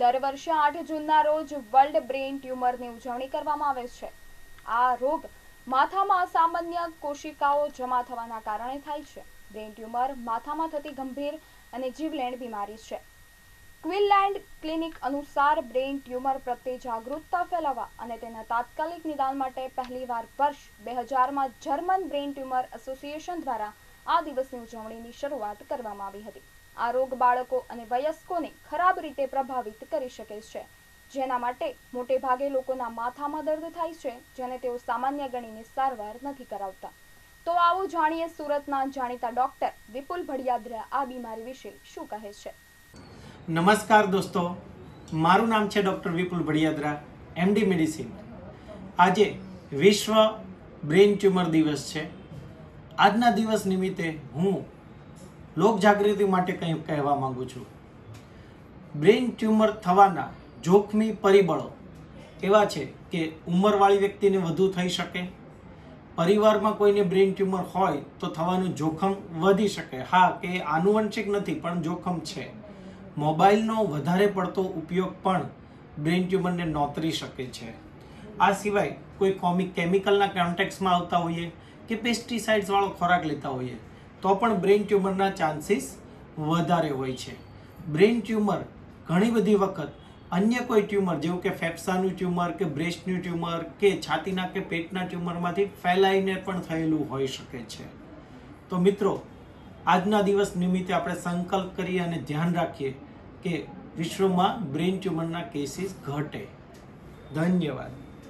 દર વર્ષે આઠ જૂનના રોજ વર્લ્ડ બ્રેઇન ટ્યુમરની ઉજવણી કરવામાં આવે છે. આ રોગ માથામાં અસામાન્ય કોશિકાઓ જમા થવાના કારણે થાય છે. બ્રેઇન ટ્યુમર માથામાં થતી ગંભીર અને જીવલેણ બીમારી છે. ક્વિનલેન્ડ ક્લિનિક અનુસાર બ્રેઇન ટ્યુમર પ્રત્યે જાગૃતતા ફેલાવવા અને તેના તાત્કાલિક નિદાન માટે પહેલીવાર વર્ષ બે હજારમાં જર્મન બ્રેઇન ટ્યુમર એસોસિએશન દ્વારા આ દિવસની ઉજવણીની શરૂઆત કરવામાં આવી હતી. આ રોગ બાળકો અને વયસ્કોને ખરાબ રીતે પ્રભાવિત કરી શકે છે. જેના માટે મોટે ભાગે લોકોના માથામાં દર્દ થાય છે, જેને તેઓ સામાન્ય ગણીને સારવાર નથી કરાવતા. તો આવો જાણીએ સુરતના જાણીતા ડોક્ટર વિપુલ ભડિયાદ્રા આ બીમારી વિશે શું કહે છે. નમસ્કાર દોસ્તો, મારું નામ છે doctor Vipul Bhadiyadra MD medicine. આજે વિશ્વ બ્રેઇન ટ્યુમર દિવસ છે. આજના દિવસ નિમિત્તે હું લોક જાગૃતિ માટે કંઈક કહેવા માંગુ છું. બ્રેઇન ટ્યુમર થવાના જોખમી પરિબળો એવા છે કે ઉંમરવાળી વ્યક્તિને વધુ થઈ શકે, પરિવારમાં કોઈને બ્રેઇન ટ્યુમર હોય તો થવાનું જોખમ વધી શકે. હા, કે આનુવંશિક નથી, પણ જોખમ છે. મોબાઈલનો વધારે પડતો ઉપયોગ પણ બ્રેઇન ટ્યુમરને નોતરી શકે છે. આ સિવાય કોઈ કોમિક કેમિકલના કોન્ટેક્સમાં આવતા હોઈએ કે પેસ્ટિસાઇડ્સવાળો ખોરાક લેતા હોઈએ તો પણ બ્રેઇન ટ્યુમરના ચાન્સીસ વધારે હોય છે. બ્રેઇન ટ્યુમર ઘણી બધી વખત અન્ય કોઈ ટ્યુમર, જેવું કે ફેફસાનું ટ્યુમર કે બ્રેસ્ટનું ટ્યુમર કે છાતીના કે પેટના ટ્યુમરમાંથી ફેલાઈને પણ થયેલું હોઈ શકે છે. તો મિત્રો, આજના દિવસ નિમિત્તે આપણે સંકલ્પ કરીએ અને ધ્યાન રાખીએ કે વિશ્વમાં બ્રેઇન ટ્યુમરના કેસીસ ઘટે. ધન્યવાદ.